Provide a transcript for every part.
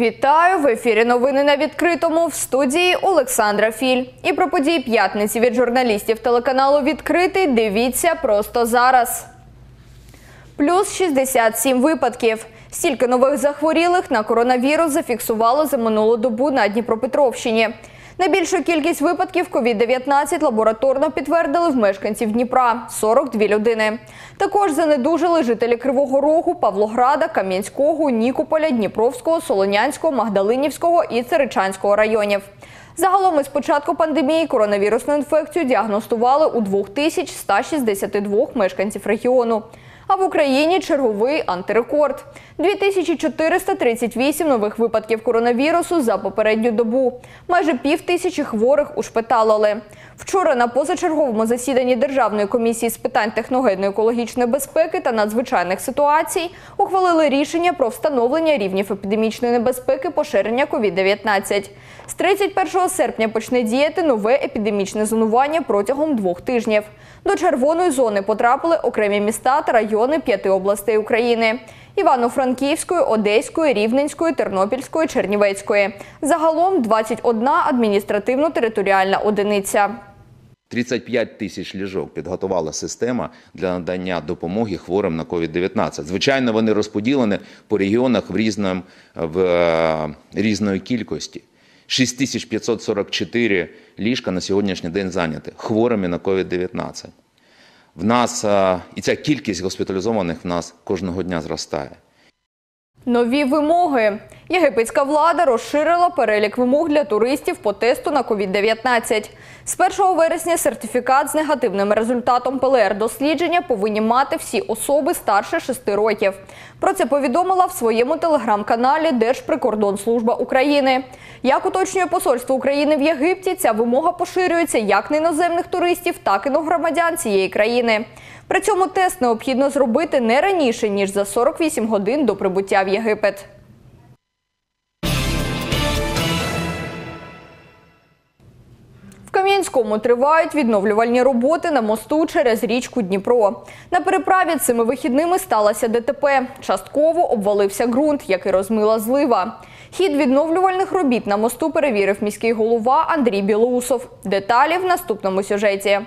Вітаю в ефірі. Новини на відкритому в студії Олександра Філь. І про події п'ятниці від журналістів телеканалу Відкритий. Дивіться просто зараз. Плюс 67 випадків. Стільки нових захворілих на коронавірус зафіксувало за минулу добу на Дніпропетровщині. Найбільшу кількість випадків COVID-19 лабораторно підтвердили в мешканців Дніпра 42 людини. Також занедужили жителі Кривого Рогу, Павлограда, Кам'янського, Нікополя, Дніпровського, Солонянського, Магдалинівського і Церичанського районів. Загалом із початку пандемії коронавірусну інфекцію діагностували у 2162 мешканців регіону. А в Україні черговий антирекорд – 2438 нових випадків коронавірусу за попередню добу. Майже пів тисячі хворих ушпиталили. Вчора на позачерговому засіданні Державної комісії з питань техногенно-екологічної безпеки та надзвичайних ситуацій ухвалили рішення про встановлення рівнів епідемічної небезпеки поширення COVID-19. З 31 серпня почне діяти нове епідемічне зонування протягом двох тижнів. До червоної зони потрапили окремі міста та райони п'яти областей України. Івано-Франківської, Одеської, Рівненської, Тернопільської, Чернівецької. Загалом 21 адміністративно-територіальна одиниця. 35 тисяч ліжок підготувала система для надання допомоги хворим на COVID-19. Звичайно, вони розподілені по регіонах в, різному, в е, різної кількості. 6544 ліжка на сьогоднішній день зайняті хворими на COVID-19. В нас е, і ця кількість госпіталізованих в нас кожного дня зростає. Нові вимоги. Єгипетська влада розширила перелік вимог для туристів по тесту на COVID-19. З 1 вересня сертифікат з негативним результатом ПЛР-дослідження повинні мати всі особи старше 6 років. Про це повідомила в своєму телеграм-каналі Держприкордонслужба України. Як уточнює посольство України в Єгипті, ця вимога поширюється як на іноземних туристів, так і на громадян цієї країни. При цьому тест необхідно зробити не раніше, ніж за 48 годин до прибуття в Єгипет. В Кам'янському тривають відновлювальні роботи на мосту через річку Дніпро. На переправі цими вихідними сталося ДТП. Частково обвалився ґрунт, який розмила злива. Хід відновлювальних робіт на мосту перевірив міський голова Андрій Білоусов. Деталі в наступному сюжеті.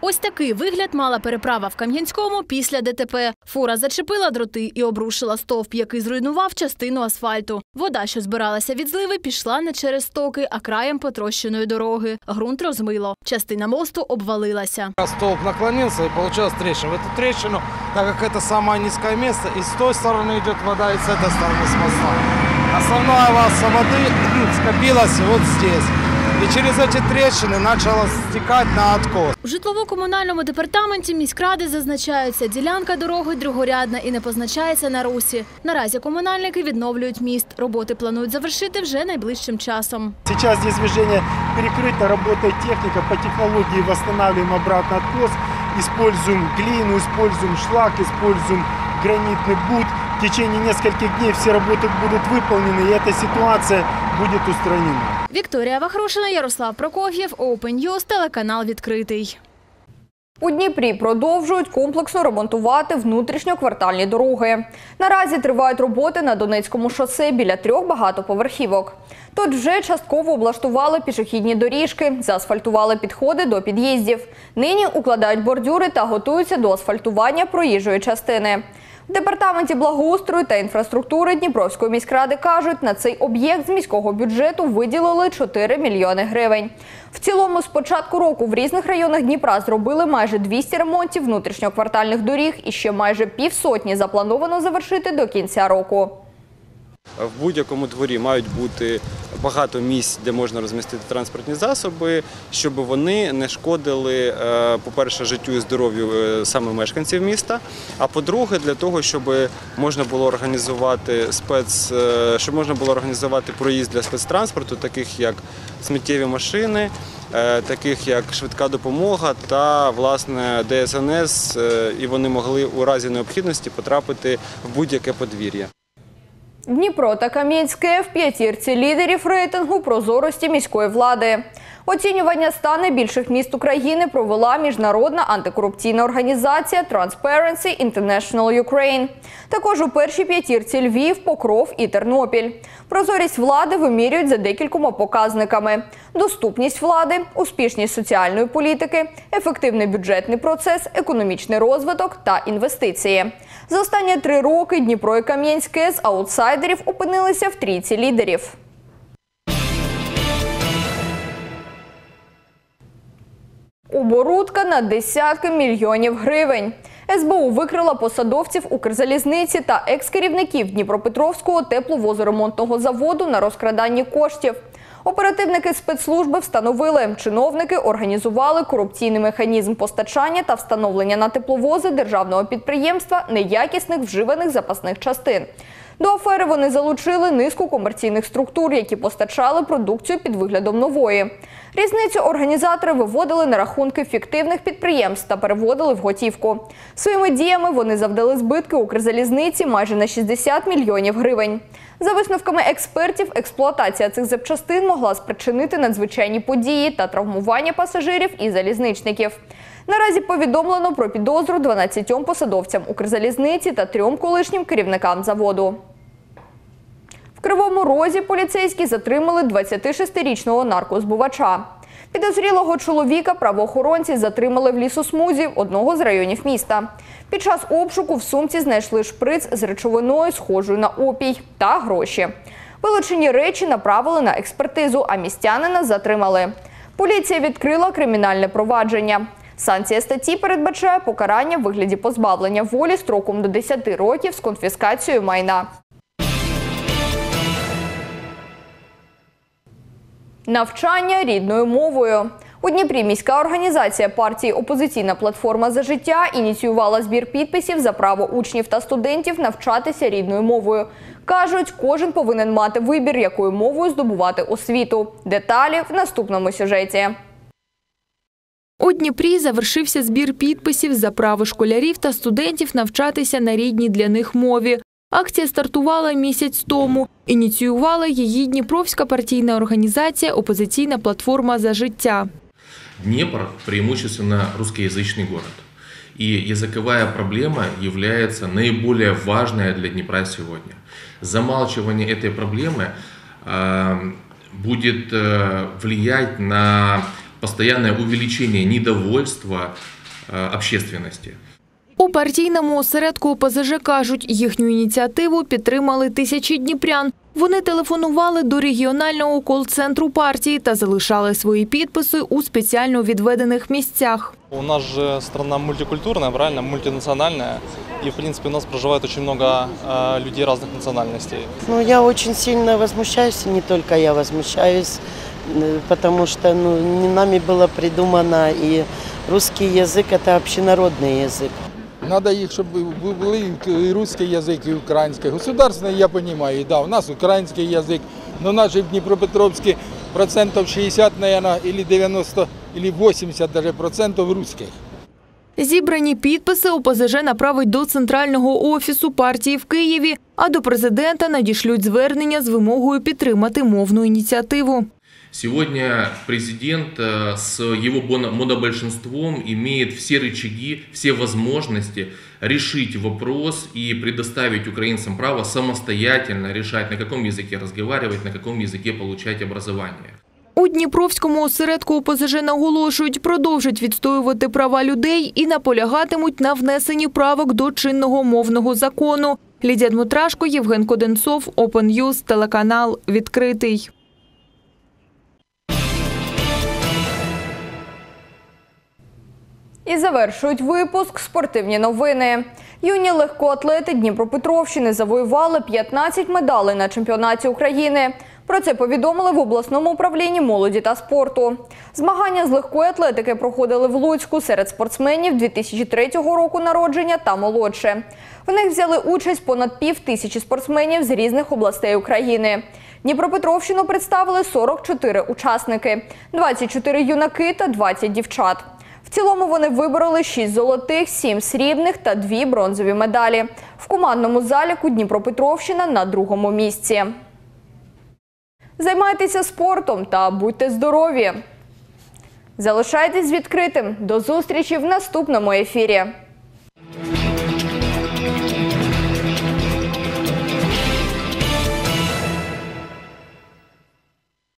Ось такий вигляд мала переправа в Кам'янському після ДТП. Фура зачепила дроти і обрушила стовп, який зруйнував частину асфальту. Вода, що збиралася від зливи, пішла не через стоки, а краєм потрощеної дороги. Грунт розмило. Частина мосту обвалилася. Столб наклонился и получилась трещина. В эту трещину, так как это самое низкое место, и с той стороны идет вода, и с этой стороны с моста. Основная масса воды скопилась вот здесь. И через эти трещины начала стекать на откос. У житлово-комунальному департаменті міськради зазначаються, ділянка дороги другорядна і не позначається на русі. Наразі комунальники відновлюють міст. Роботи планують завершити вже найближчим часом. Сейчас здесь движение перекрыто, работает техника. По технологии восстанавливаем обратно откос. Используем глину, используем шлак, используем гранитный бут. В течение нескольких дней все работы будут выполнены, и эта ситуация будет устранена. Вікторія Вахрушина, Ярослав Прокоф'єв, Open News, телеканал відкритий. У Дніпрі продовжують комплексно ремонтувати внутрішньоквартальні дороги. Наразі тривають роботи на Донецькому шосе біля трьох багатоповерхівок. Тут вже частково облаштували пішохідні доріжки, заасфальтували підходи до під'їздів. Нині укладають бордюри та готуються до асфальтування проїжджої частини. Департаменті благоустрою та інфраструктури Дніпровської міськради кажуть, на цей об'єкт з міського бюджету виділили 4 мільйони гривень. В цілому, з початку року в різних районах Дніпра зробили майже 200 ремонтів внутрішньоквартальних доріг і ще майже півсотні заплановано завершити до кінця року. В будь-якому дворі мають бути багато місць, де можна розмістити транспортні засоби, щоб вони не шкодили, е, по-перше, життю і здоров'ю е, саме мешканців міста. А по-друге, для того, щоб можна було організувати спец, е, щоб можна було організувати проїзд для спецтранспорту, таких як сміттєві машини. Таких як швидка допомога та власне ДСНС, і вони могли у разі необхідності потрапити в будь-яке подвір'я. Дніпро та Кам'янське в п'ятірці лідерів рейтингу прозорості міської влади. Оцінювання ста найбільших міст України провела міжнародна антикорупційна організація Transparency International Ukraine. Також у першій п'ятірці Львів, Покров і Тернопіль. Прозорість влади вимірюють за декількома показниками: доступність влади, успішність соціальної політики, ефективний бюджетний процес, економічний розвиток та інвестиції. За останні три роки Дніпро і Кам'янське з аутсайдерів опинилися в трійці лідерів. Оборудка на десятки мільйонів гривень. СБУ викрила посадовців Укрзалізниці та екс-керівників Дніпропетровського тепловозоремонтного заводу на розкраданні коштів. Оперативники спецслужби встановили, чиновники організували корупційний механізм постачання та встановлення на тепловози державного підприємства неякісних вживаних запасних частин. До афери вони залучили низку комерційних структур, які постачали продукцію під виглядом нової. Різницю організатори виводили на рахунки фіктивних підприємств та переводили в готівку. Своїми діями вони завдали збитки Укрзалізниці майже на 60 мільйонів гривень. За висновками експертів, експлуатація цих запчастин могла спричинити надзвичайні події та травмування пасажирів і залізничників. Наразі повідомлено про підозру 12 посадовцям Укрзалізниці та трьом колишнім керівникам заводу. Кривому Розі поліцейські затримали 26-річного наркозбувача. Підозрілого чоловіка правоохоронці затримали в лісосмузі одного з районів міста. Під час обшуку в сумці знайшли шприц з речовиною, схожою на опій, та гроші. Вилучені речі направили на експертизу, а містянина затримали. Поліція відкрила кримінальне провадження. Санкція статті передбачає покарання в вигляді позбавлення волі строком до 10 років з конфіскацією майна. Навчання рідною мовою. У Дніпрі міська організація партії Опозиційна платформа за життя ініціювала збір підписів за право учнів та студентів навчатися рідною мовою. Кажуть, кожен повинен мати вибір, якою мовою здобувати освіту. Деталі в наступному сюжеті. У Дніпрі завершився збір підписів за право школярів та студентів навчатися на рідній для них мові. Акція стартувала місяць тому. Ініціювала її Дніпровська партійна організація Опозиційна платформа за життя. Днепр преимущественно русскоязычный город. И языковая проблема является наиболее важной для Днепра сегодня. Замалчивание этой проблемы э, будет э, влиять на постоянное увеличение недовольства э, общественности. У партійному осередку ОПЗЖ кажуть, їхню ініціативу підтримали тисячі дніпрян. Вони телефонували до регіонального кол-центру партії та залишали свої підписи у спеціально відведених місцях. У нас же страна мультикультурная, правильно, мультинациональная. И, в принципе, у нас проживает очень много э, людей разных национальностей. Ну, я очень сильно возмущаюсь, и не только я возмущаюсь, э, потому что ну, не нами было придумано, и русский язык – это общенародный язык. Надо їх, щоб були і русський язик, і український. Государственний я розумію, да, у нас український язик, но наш в Дніпропетровській процентів 60, наверное, или 90, или 80 даже процентів русских. Зібрані підписи ОПЗЖ направить до центрального офісу партії в Києві, а до президента надішлють звернення з вимогою підтримати мовну ініціативу. Сегодня президент э, с его боно- монобольшинством имеет все рычаги, все возможности решить вопрос и предоставить украинцам право самостоятельно решать, на каком языке разговаривать, на каком языке получать образование. У Дніпровському осередку ОПЗЖ наголошують, продовжать відстоювати права людей і наполягатимуть на внесенні правок до чинного мовного закону. Лідія Дмитрашко, Євген Коденцов, Open News, телеканал «Відкритий». І завершують випуск спортивні новини. Юні легкоатлети Дніпропетровщини завоювали 15 медалей на чемпіонаті України. Про це повідомили в обласному управлінні молоді та спорту. Змагання з легкої атлетики проходили в Луцьку серед спортсменів 2003 року народження та молодше. В них взяли участь понад пів тисячі спортсменів з різних областей України. Дніпропетровщину представили 44 учасники, 24 юнаки та 20 дівчат. Цілому вони вибороли 6 золотих, 7 срібних та 2 бронзові медалі. В командному заліку Дніпропетровщина на другому місці. Займайтеся спортом та будьте здорові! Залишайтесь відкритим. До зустрічі в наступному ефірі.